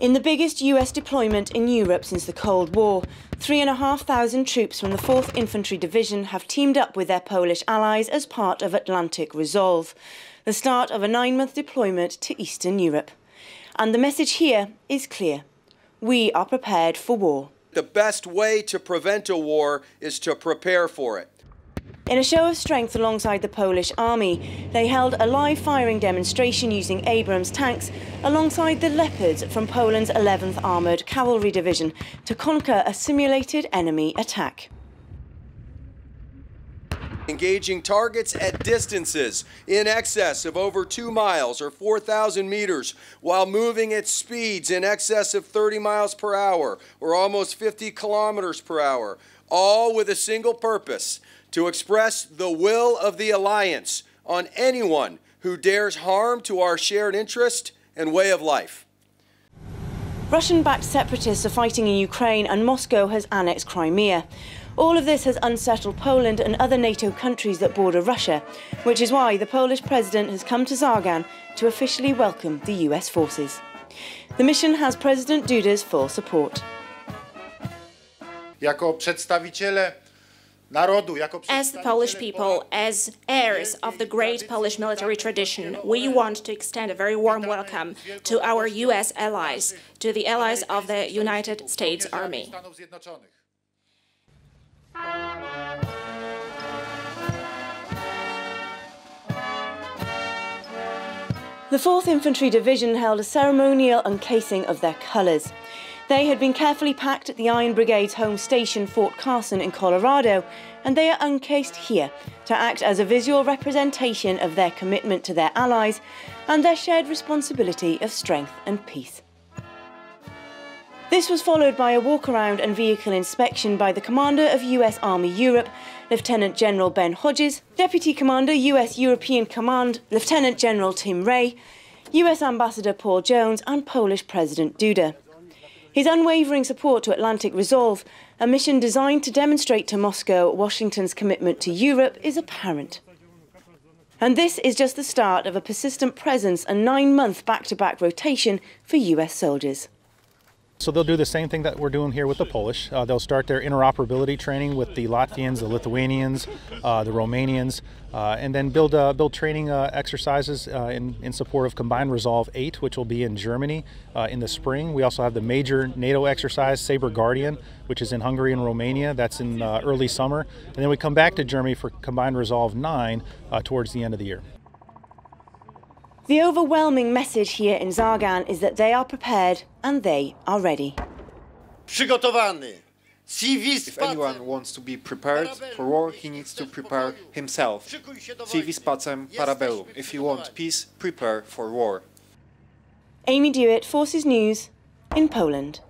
In the biggest US deployment in Europe since the Cold War, 3,500 troops from the 4th Infantry Division have teamed up with their Polish allies as part of Atlantic Resolve, the start of a nine month deployment to Eastern Europe. And the message here is clear we are prepared for war. The best way to prevent a war is to prepare for it. In a show of strength alongside the Polish army, they held a live firing demonstration using Abrams tanks alongside the Leopards from Poland's 11th Armoured Cavalry Division to conquer a simulated enemy attack. Engaging targets at distances in excess of over two miles or 4,000 meters while moving at speeds in excess of 30 miles per hour or almost 50 kilometers per hour, all with a single purpose to express the will of the alliance on anyone who dares harm to our shared interest and way of life. Russian backed separatists are fighting in Ukraine and Moscow has annexed Crimea. All of this has unsettled Poland and other NATO countries that border Russia, which is why the Polish president has come to Zagan to officially welcome the US forces. The mission has President Duda's full support. Jako przedstawiciele as the Polish people, as heirs of the great Polish military tradition, we want to extend a very warm welcome to our U.S. allies, to the allies of the United States Army. The 4th Infantry Division held a ceremonial uncasing of their colours. They had been carefully packed at the Iron Brigade's home station, Fort Carson in Colorado, and they are uncased here to act as a visual representation of their commitment to their allies and their shared responsibility of strength and peace. This was followed by a walk around and vehicle inspection by the Commander of US Army Europe, Lieutenant General Ben Hodges, Deputy Commander US European Command, Lieutenant General Tim Ray, US Ambassador Paul Jones, and Polish President Duda. His unwavering support to Atlantic Resolve, a mission designed to demonstrate to Moscow Washington's commitment to Europe, is apparent. And this is just the start of a persistent presence and nine month back to back rotation for US soldiers. So they'll do the same thing that we're doing here with the Polish. Uh, they'll start their interoperability training with the Latvians, the Lithuanians, uh, the Romanians, uh, and then build uh, build training uh, exercises uh, in, in support of Combined Resolve 8, which will be in Germany in the spring. We also have the major NATO exercise, Sabre Guardian, which is in Hungary and Romania. That's in early summer. And then we come back to Germany for Combined Resolve 9 towards the end of the year. The overwhelming message here in Zagan is that they are prepared and they are ready. Przygotowany. If anyone wants to be prepared for war, he needs to prepare himself. Si vis pacem para bellum. If you want peace, prepare for war. Aimee Dewitt, Forces News, in Poland.